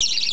you